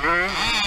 Mm-hmm.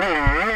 Ah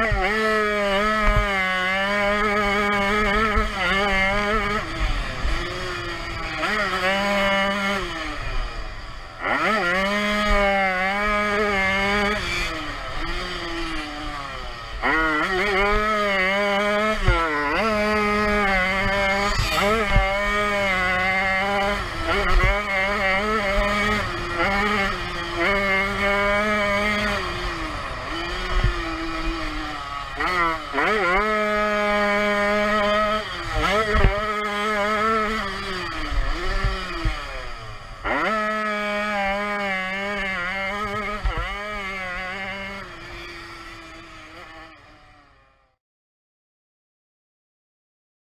You.